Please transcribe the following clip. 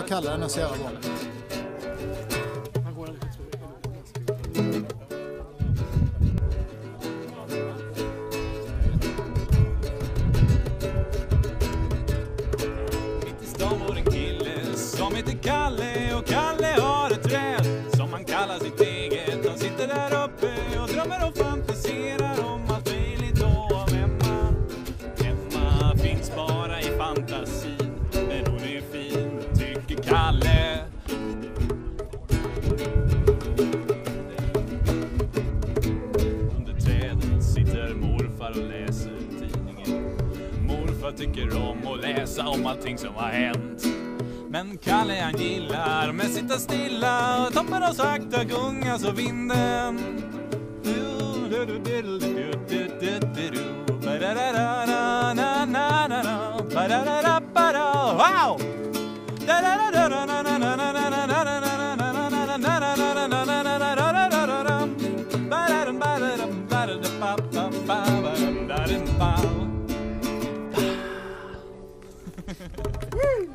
Jag kallar den så jävla bra. Mitt i stan bor en kille som heter Kalle och Kalle har ett träd som han kallar sitt eget. Han sitter där uppe och drömmer och fantiserar om morfar och läser tidningen. Morfar tycker om att läsa om allting som har hänt. Men Kalle han gillar med sitta stilla och toppen av sakta gunga så vinden. Wow! Woo!